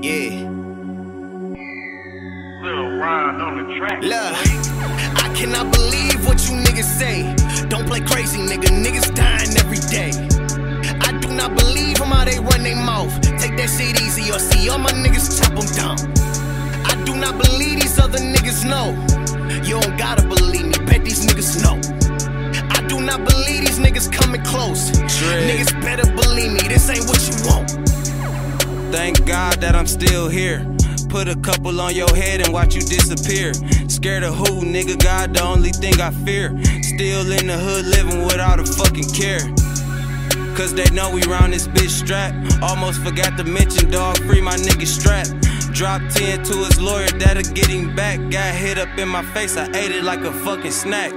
Yeah. Little ride on the track. Look, I cannot believe what you niggas say. Don't play crazy, nigga. Niggas dying every day. I do not believe them how they run their mouth. Take that shit easy or see all my niggas chop them down. I do not believe these other niggas know. You don't gotta believe me, bet these niggas know. I do not believe these niggas coming close. Niggas better believe me, this ain't what you want. Thank God that I'm still here. Put a couple on your head and watch you disappear. Scared of who, nigga? God, the only thing I fear. Still in the hood, living without a fucking care. Cause they know we round this bitch strap. Almost forgot to mention, dog, free my nigga strap. Dropped 10 to his lawyer, that'll get him back. Got hit up in my face, I ate it like a fucking snack.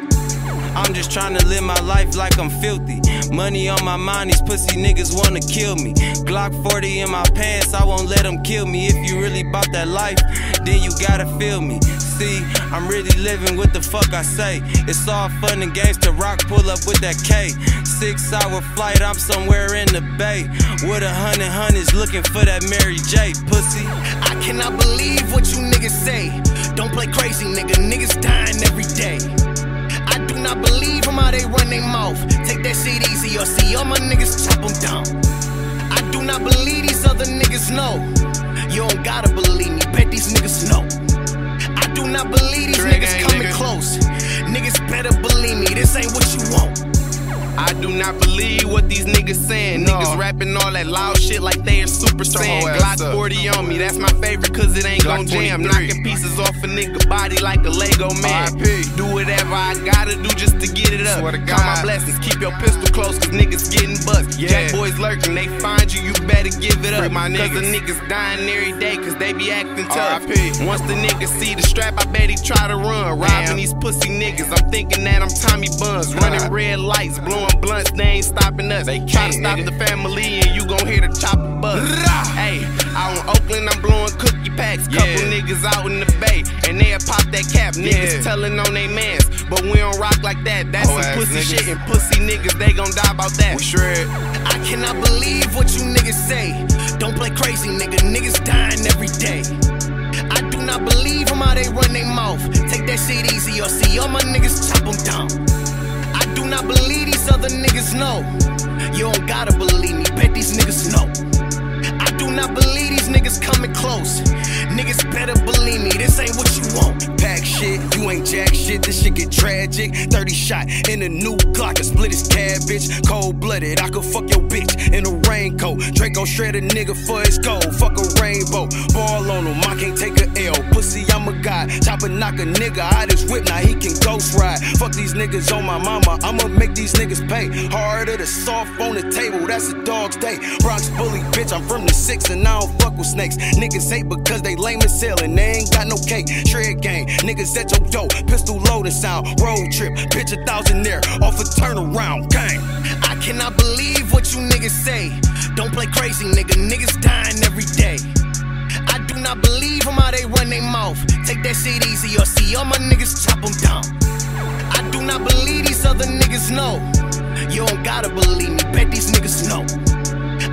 I'm just trying to live my life like I'm filthy. Money on my mind, these pussy niggas wanna kill me. Glock 40 in my pants, I won't let them kill me. If you really bout that life, then you gotta feel me. See, I'm really living what the fuck I say. It's all fun and games to rock, pull up with that K. Six hour flight, I'm somewhere in the bay. With a hundred hundreds looking for that Mary J. Pussy. I cannot believe what you niggas say. Don't play crazy, nigga. Niggas dying every day. I do not believe them how they run their mouth. Take that shit easy or see all my niggas chop them down. I do not believe these other niggas know. You don't gotta believe me, bet these niggas know. I do not believe these Drag niggas coming nigga. close. Niggas better believe me, this ain't what you want. I do not believe what these niggas saying. No. Niggas rapping all that loud shit like they are super saiyan. Glock 40 on me, that's my favorite cause it ain't gon' jam. 23. Knocking pieces off a nigga body like a Lego man. Do whatever I gotta do just to get it up. Count my blessings, keep your pistol close cause niggas getting bust. Yeah. Jack boys lurking, they find you, you better give it Free up. my Cause the niggas. niggas dying every day cause they be acting tough. Once the niggas see the strap, I bet he try to run. Robbing these pussy niggas, I'm thinking that I'm Tommy Buns. Running red lights, blowing blunts, they ain't stopping us. They Try to stop the family and you gon' hear the chopper buzz. Hey, out in Oakland, I'm blowing cookie packs. Couple niggas out in the that cap. Niggas Yeah. telling on they mans, but we don't rock like that. That's Hoe some pussy niggas. shit, and pussy niggas, they gon' die about that. We shred. I cannot believe what you niggas say. Don't play crazy, nigga. Niggas dying every day. I do not believe them how they run their mouth. Take that shit easy or see all my niggas chop them down. I do not believe these other niggas know. You don't gotta believe me, bet these niggas know. I do not believe these niggas coming close. Niggas better believe me, this ain't what you want. Pack shit, you ain't jack shit, this shit get tragic. 30 shot in a new Glock and split his cabbage. Cold blooded, I could fuck your bitch raincoat. Draco shred a nigga for his gold, fuck a rainbow. Ball on him, I can't take a L. Pussy, I'm a guy. Chopper knock a nigga out his whip, now he can ghost ride. Fuck these niggas on my mama, I'ma make these niggas pay. Harder to soft on the table, that's a dog's day. Bronx bully, bitch, I'm from the six and I don't fuck with snakes. Niggas hate because they lame as hell and they ain't got no cake. Shred gang, niggas at your door, pistol loading sound. Road trip, pitch a thousand there, off a turnaround, gang. I cannot believe what you niggas say. Don't play crazy, nigga. Niggas dying every day. I do not believe them how they run their mouth. Take that shit easy or see all my niggas chop them down. I do not believe these other niggas know. You don't gotta believe me, bet these niggas know.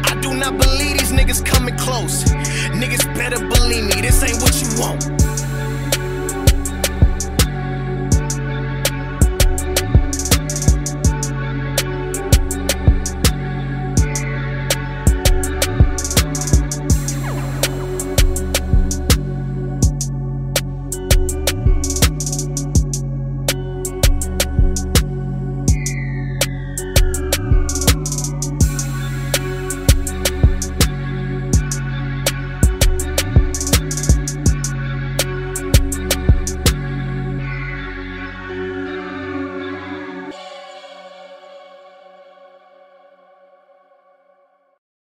I do not believe these niggas coming close. Niggas better believe me, this ain't what you want.